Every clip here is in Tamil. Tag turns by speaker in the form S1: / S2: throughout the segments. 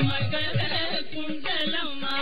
S1: మగల కుండలమా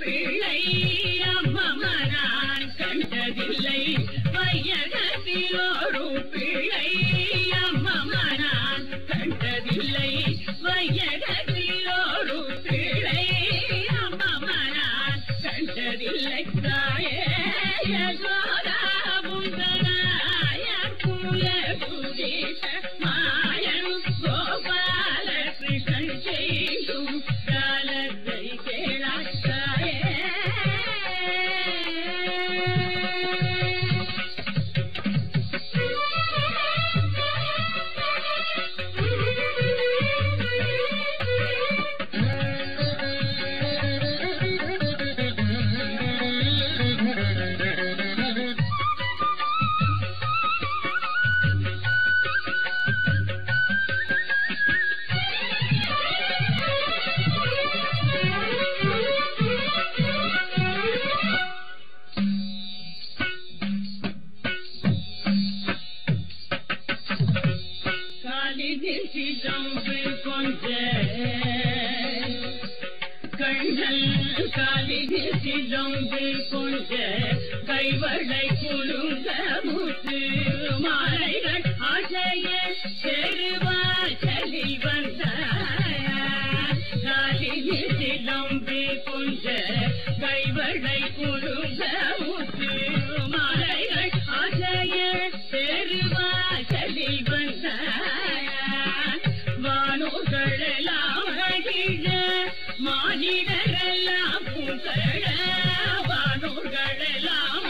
S1: பிள்ளை கொஞ்ச கைவளை குழுந்த முத்து மாலைகள் ஆசைய செருவாசலில் வந்த காலிதில் சிலம்பு கொஞ்ச கைவளை குழுங்க முத்து மாலைகள் ஆசைய பெருவாசலில் வந்த வானோர்களெல்லாம் மாநிலரெல்லாம் மானிடரெல்லாம் புகழ வானோர்களெல்லாம்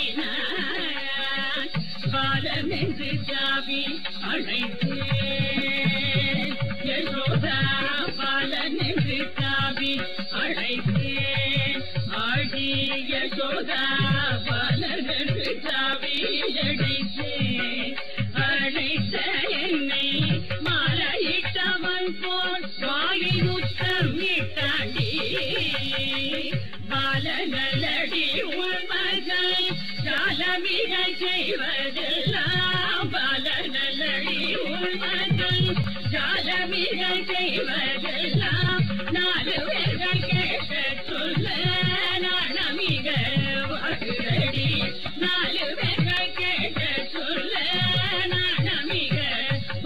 S1: சமாடினார் பாலமென்று ஜாவி அழைத்து யசோதா பாலமென்று ஜாவி அழைத்து ஆடி யசோதா பாலமென்று ஜாவி அடித்து அழைத்த என்னை மாலையிட்டவன் போல் வாயிலுத்தம் இட்டாண்டி பாலநலடி உன் ஜாலமிக செய்வதெல்லாம் பாலநலடி உள் மகள் செய்வதெல்லாம் நாலு பேர்கள் கேட்ட சொல்ல நாணமிக வாழுதடி நாலு பேர்கள் கேட்ட சொல்ல நாணமிக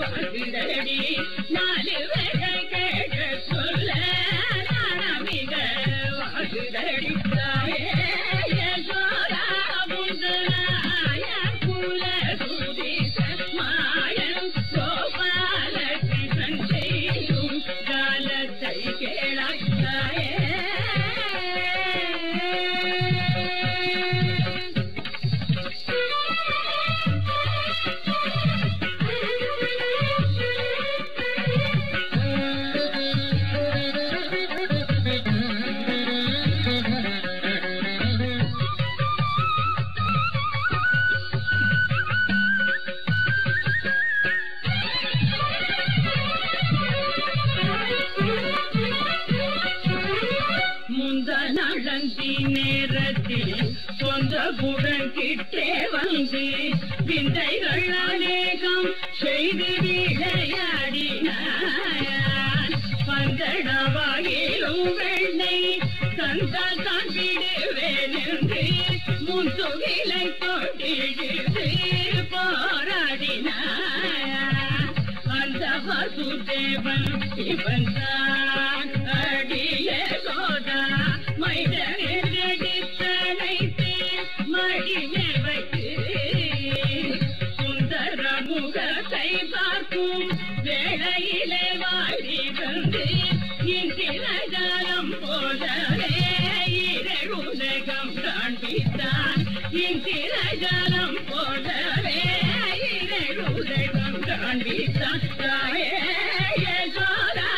S1: வாழுதடி நாலு நடந்தி நேரத்தில் சொந்த புடங்கிட்டே வந்து விந்தைகள் அநேகம் செய்து விளையாடினான் பந்தடவாயிலும் வெள்ளை தந்தால் தான் விடுவேன் என்று முன்துகிலை கொண்டிடுது போராடினான் அந்த வசுதேவன் இவன் தான் இறையுதயம் காண்பித்தான் தாயே யசோதா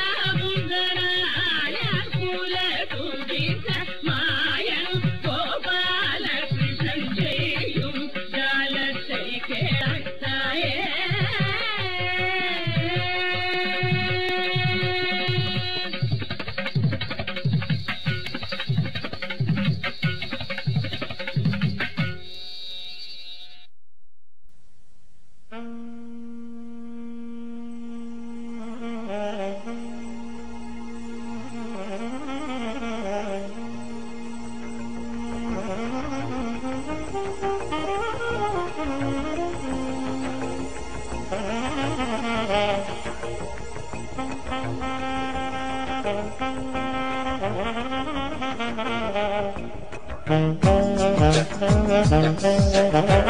S2: Thank you.